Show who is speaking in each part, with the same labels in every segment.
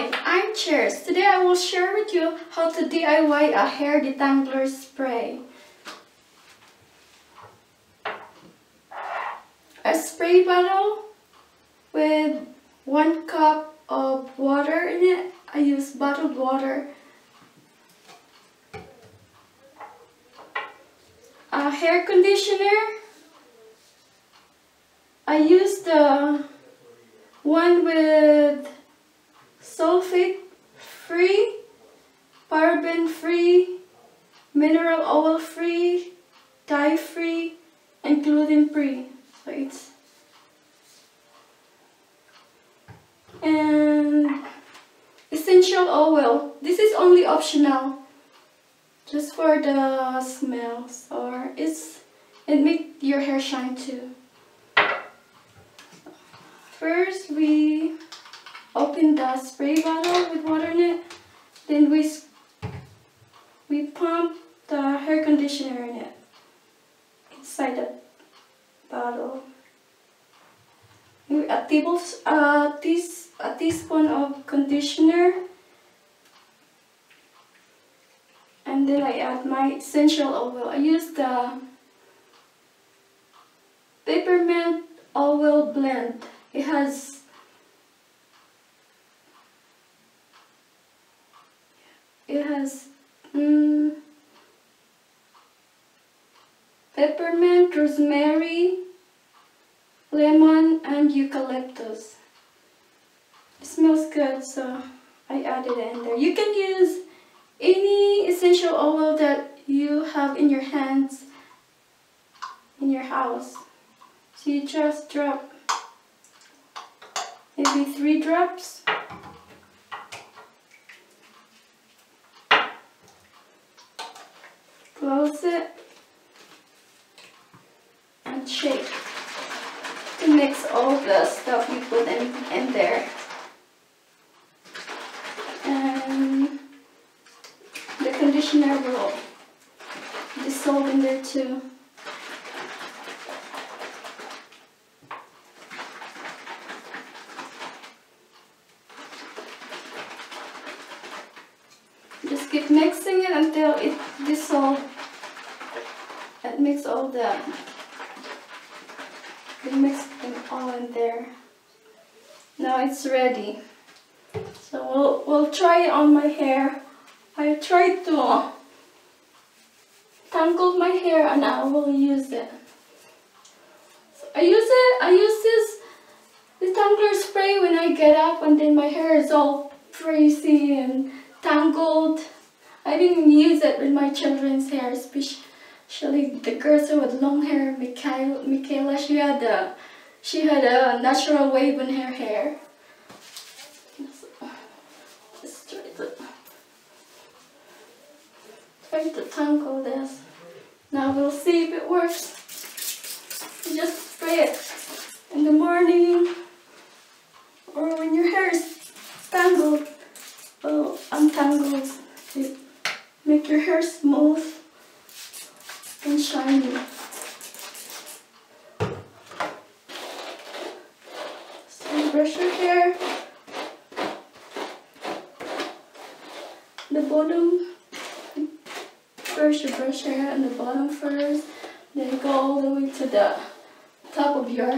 Speaker 1: Hi, I'm Chers. Today I will share with you how to DIY a hair detangler spray. A spray bottle with one cup of water in it. I use bottled water. A hair conditioner. I use the one with sulfate free, paraben free, mineral oil free, dye free, and gluten free. So it's and essential oil. This is only optional, just for the smells, or it's it make your hair shine too. First, we open the spray bottle with water in it. Then we we pump the hair conditioner in it inside the bottle. A table, uh, teas, a teaspoon of conditioner, and then I add my essential oil. I use the peppermint oil blend. It has it has mm, peppermint, rosemary, lemon and eucalyptus. It smells good so I added it in there. You can use any essential oil that you have in your hands in your house. So you just drop maybe three drops. It and shake to mix all the stuff you put in, in there. And the conditioner will dissolve in there too. Just keep mixing it until it dissolves mix all the we mix them all in there. Now it's ready. So we'll, we'll try it on my hair. I tried to tangle my hair and I will use it. So I use it, I use this detangler spray when I get up and then my hair is all crazy and tangled. I didn't use it with my children's hair, especially the girls with long hair. Michaela she had a, she had a natural wave in her hair. Let's try to try to tangle this. Now we'll see if it works. You just spray it in the morning or when your hair is tangled. Oh, untangled. It make your hair smooth and shiny. So you brush your hair. The bottom. First brush your hair on the bottom first. Then go all the way to the top of your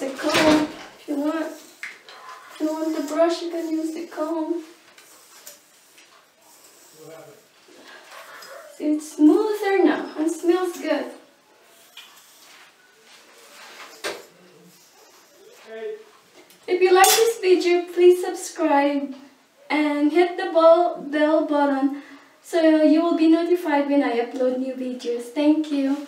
Speaker 1: use a comb if you want. If you want the brush, you can use the comb. It's smoother now and smells good. If you like this video, please subscribe and hit the bell button so you will be notified when I upload new videos. Thank you.